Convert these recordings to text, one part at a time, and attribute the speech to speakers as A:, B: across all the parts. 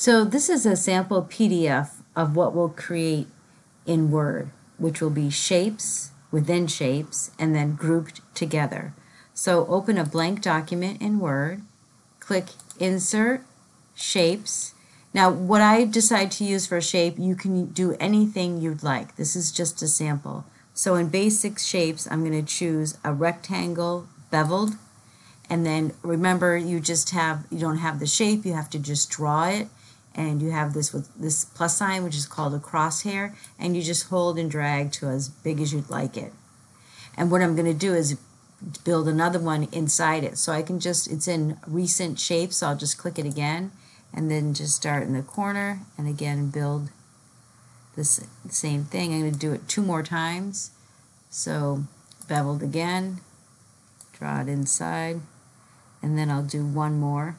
A: So this is a sample PDF of what we'll create in Word, which will be shapes within shapes and then grouped together. So open a blank document in Word, click Insert, Shapes. Now what I decide to use for a shape, you can do anything you'd like. This is just a sample. So in basic shapes, I'm going to choose a rectangle beveled. And then remember, you just have, you don't have the shape, you have to just draw it and you have this with this plus sign which is called a crosshair and you just hold and drag to as big as you'd like it. And what I'm going to do is build another one inside it. So I can just it's in recent shape so I'll just click it again and then just start in the corner and again build this same thing. I'm going to do it two more times. So beveled again draw it inside and then I'll do one more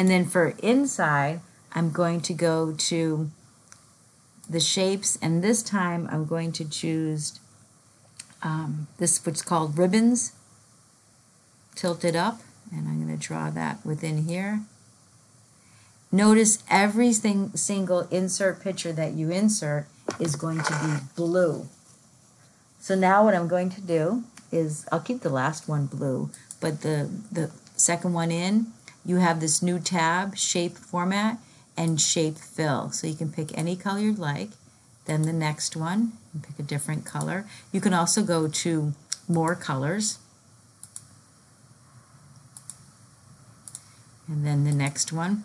A: And then for inside, I'm going to go to the shapes, and this time I'm going to choose um, this what's called ribbons, tilted up, and I'm going to draw that within here. Notice every single insert picture that you insert is going to be blue. So now what I'm going to do is, I'll keep the last one blue, but the, the second one in, you have this new tab, Shape Format, and Shape Fill. So you can pick any color you'd like. Then the next one, pick a different color. You can also go to More Colors. And then the next one.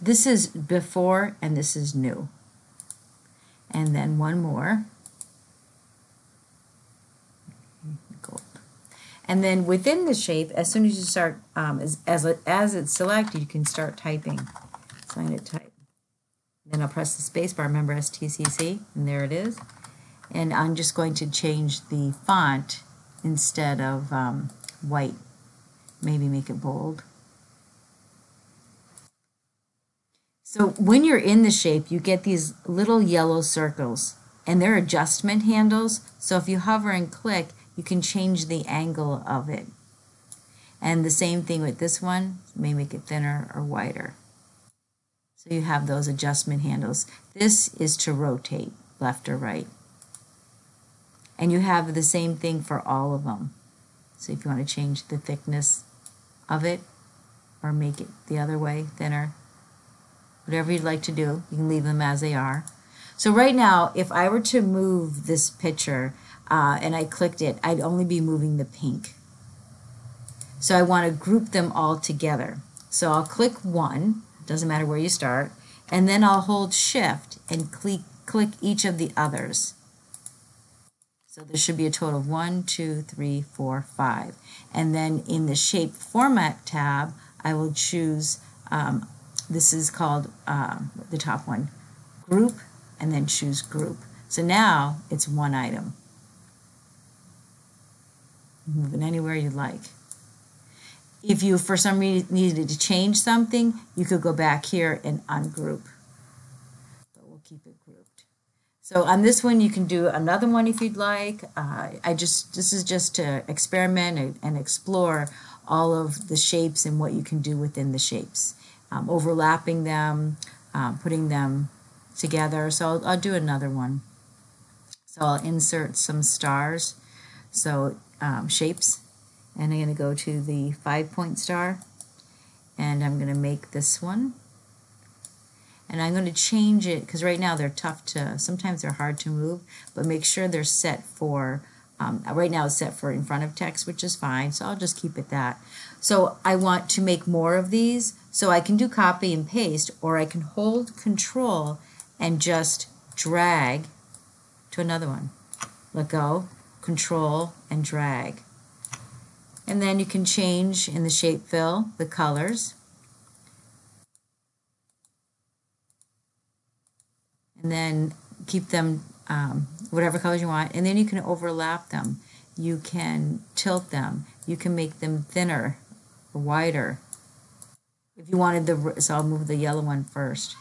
A: This is before and this is new and then one more. Gold. And then within the shape, as soon as you start, um, as, as, as it's selected, you can start typing. So I'm going to type. Then I'll press the space bar, remember STCC, and there it is. And I'm just going to change the font instead of um, white. Maybe make it bold. So when you're in the shape, you get these little yellow circles and they're adjustment handles. So if you hover and click, you can change the angle of it. And the same thing with this one, may make it thinner or wider. So you have those adjustment handles. This is to rotate left or right. And you have the same thing for all of them. So if you want to change the thickness of it or make it the other way, thinner, whatever you'd like to do. You can leave them as they are. So right now, if I were to move this picture uh, and I clicked it, I'd only be moving the pink. So I want to group them all together. So I'll click one, doesn't matter where you start, and then I'll hold shift and click, click each of the others. So there should be a total of one, two, three, four, five. And then in the shape format tab, I will choose um, this is called um, the top one, group, and then choose group. So now it's one item. Move it anywhere you like. If you, for some reason, needed to change something, you could go back here and ungroup. But we'll keep it grouped. So on this one, you can do another one if you'd like. Uh, I just This is just to experiment and, and explore all of the shapes and what you can do within the shapes um, overlapping them, um, putting them together. So I'll, I'll, do another one. So I'll insert some stars, so um, shapes, and I'm going to go to the five point star, and I'm going to make this one. And I'm going to change it, because right now they're tough to, sometimes they're hard to move, but make sure they're set for um, right now it's set for in front of text, which is fine, so I'll just keep it that. So I want to make more of these, so I can do copy and paste, or I can hold control and just drag to another one. Let go, control, and drag. And then you can change in the shape fill the colors. And then keep them um, whatever colors you want, and then you can overlap them. You can tilt them. You can make them thinner or wider. If you wanted the, so I'll move the yellow one first.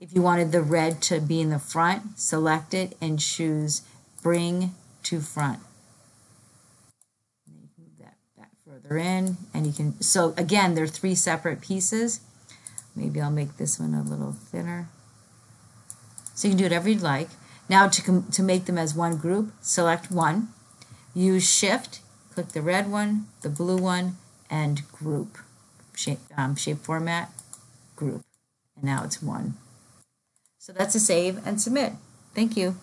A: If you wanted the red to be in the front, select it and choose bring to front. Move that back further in and you can, so again, they're three separate pieces. Maybe I'll make this one a little thinner. So you can do whatever you'd like. Now to, to make them as one group, select one, use shift, click the red one, the blue one, and group. Shape, um, shape format, group. And now it's one. So that's a save and submit. Thank you.